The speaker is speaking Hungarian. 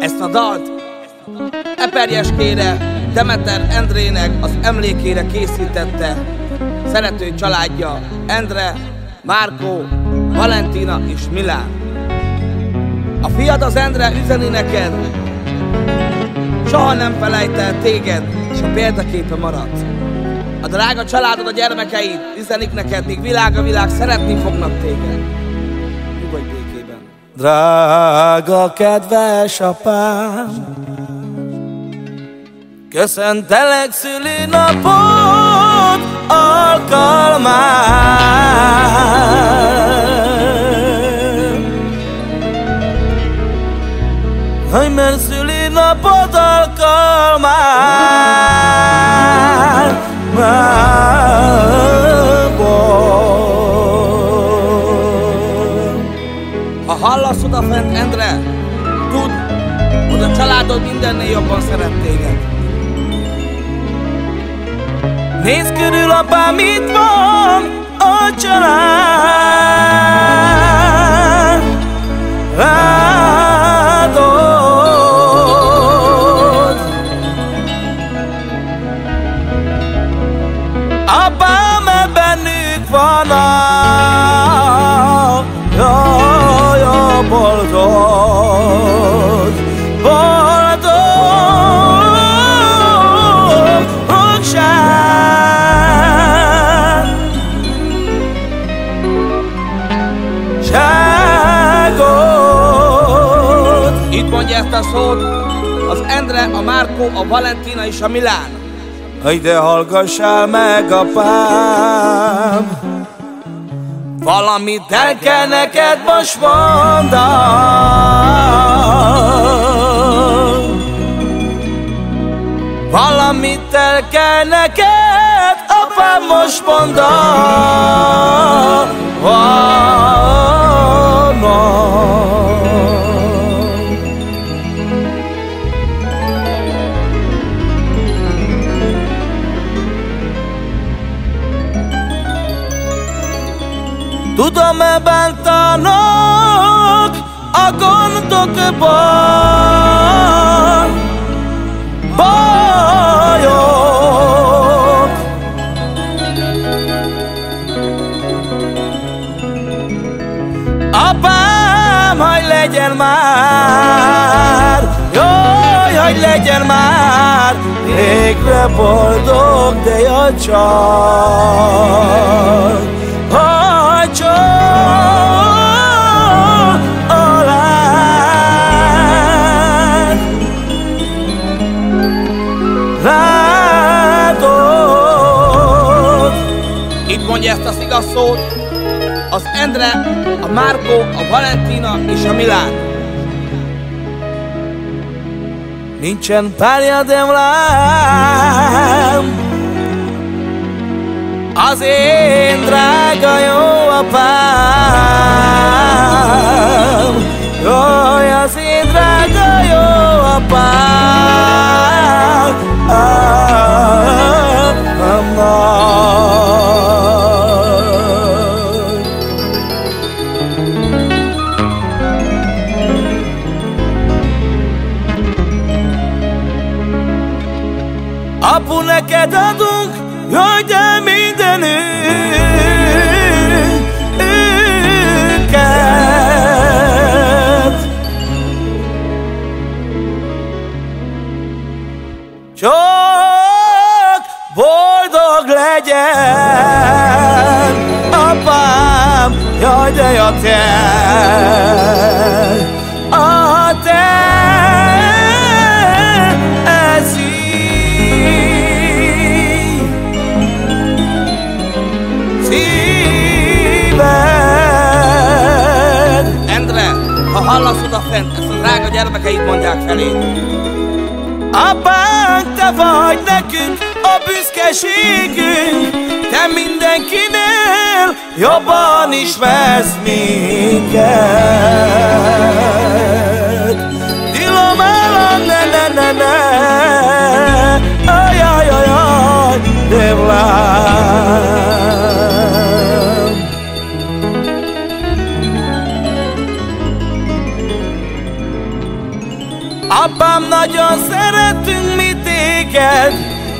Ezt a dalt Eperjeskére, Demeter Endrének az emlékére készítette szerető családja Endre, Márkó, Valentina és Milán. A fiad az Endre üzeni neked, soha nem felejt el téged, és a példaképe maradt. A drága családod, a gyermekeid üzenik neked, míg világ a világ szeretni fognak téged. Nyugodj. Drága kedves apám, Köszöntelek szülinapod alkalmán odafent, Endre, tudd, hogy a családod mindennél jobban szeret téged. Nézd körül, apám, itt van a család. Apám, bennük van a mondja ezt a szót az Endre, a Márkó, a Valentina és a Milán. Ha ide hallgassál meg, apám Valamit el kell neked most mondanom Valamit el kell neked, apám, most mondanom Tudom-e bántanak a gondokban Bajok. Apám, hogy legyen már. Jaj, hogy legyen már. Végre boldog, de Hogy család Rádod Itt mondja ezt a szigaz szót az Endre, a Márkó, a Valentina és a Milán. Nincsen párja, de lám. Az én drága jó apám Jaj, az én drága jó apám Apu, neked adunk, jaj, de mindenünket. Legyen, apám, jaj, de a te, a te eszív. Szíved Endre, ha hallasz odafent, ezt a drága gyermekeid mondják felé. Apánk, te vagy nekünk a büszkeségünk Te mindenkinél jobban ismersz minket. Tilom el ne ne ne ne Ajajajaj, devlám Apám, nagyon szeretünk mi téged